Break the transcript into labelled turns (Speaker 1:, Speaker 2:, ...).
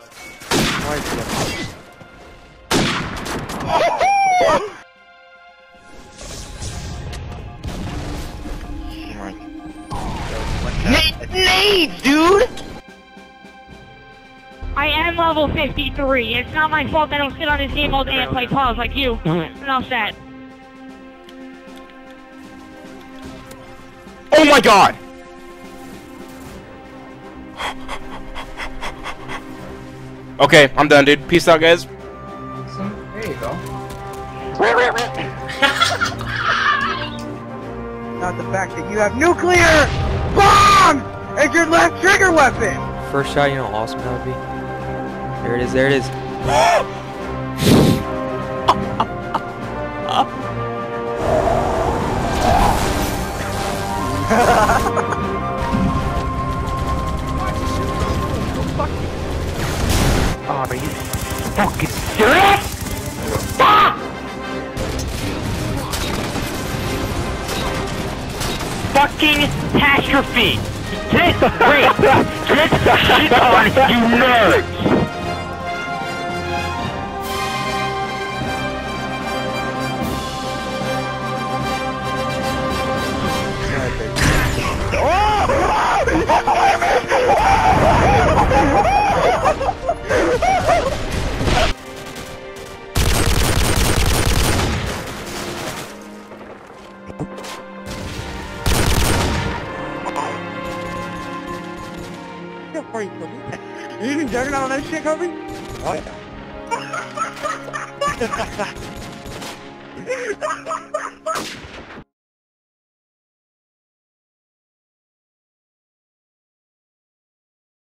Speaker 1: Why is he
Speaker 2: Nate, Nate, dude!
Speaker 3: I am level 53. It's not my fault that I don't sit on this game all day and play pause like you. Enough said.
Speaker 2: Oh my god! Okay, I'm done, dude. Peace out, guys.
Speaker 4: There you go.
Speaker 1: Not the fact that you have nuclear bomb as your left trigger weapon.
Speaker 5: First shot, you know how awesome that would be? There it is, there it is.
Speaker 2: are you fucking serious? Fuck! Fucking catastrophe! Get wait! Get the shit on, you nerds!
Speaker 1: Are you Kobe? You even juggernaut on that shit, Kobe? Oh yeah.